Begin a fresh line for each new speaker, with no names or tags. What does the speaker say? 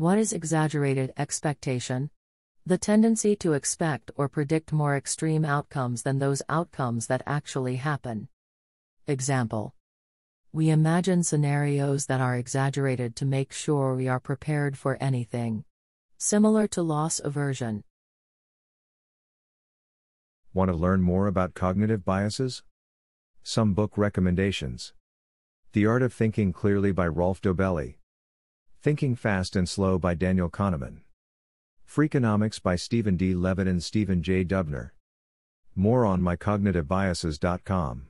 What is exaggerated expectation? The tendency to expect or predict more extreme outcomes than those outcomes that actually happen. Example We imagine scenarios that are exaggerated to make sure we are prepared for anything. Similar to loss aversion.
Want to learn more about cognitive biases? Some book recommendations The Art of Thinking Clearly by Rolf Dobelli, Thinking Fast and Slow by Daniel Kahneman. Freakonomics by Stephen D. Levitt and Stephen J. Dubner. More on mycognitivebiases.com.